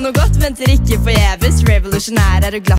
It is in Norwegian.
Noe godt venter ikke forgjeves. Revolutionær er og glad